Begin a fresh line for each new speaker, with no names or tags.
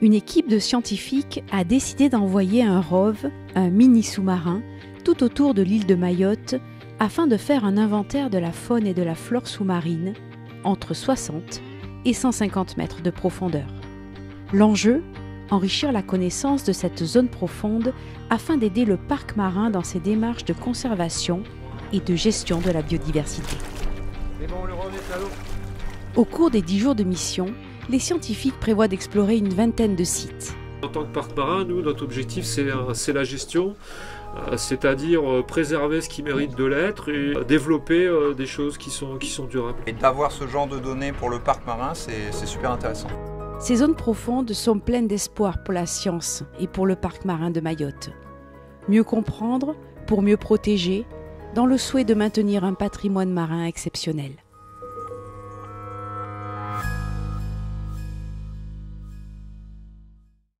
une équipe de scientifiques a décidé d'envoyer un ROV, un mini sous-marin, tout autour de l'île de Mayotte afin de faire un inventaire de la faune et de la flore sous-marine entre 60 et 150 mètres de profondeur. L'enjeu Enrichir la connaissance de cette zone profonde afin d'aider le parc marin dans ses démarches de conservation et de gestion de la biodiversité. Au cours des dix jours de mission, les scientifiques prévoient d'explorer une vingtaine de sites.
En tant que parc marin, nous, notre objectif, c'est la gestion, euh, c'est-à-dire euh, préserver ce qui mérite de l'être et développer euh, des choses qui sont, qui sont durables.
Et d'avoir ce genre de données pour le parc marin, c'est super intéressant.
Ces zones profondes sont pleines d'espoir pour la science et pour le parc marin de Mayotte. Mieux comprendre pour mieux protéger, dans le souhait de maintenir un patrimoine marin exceptionnel.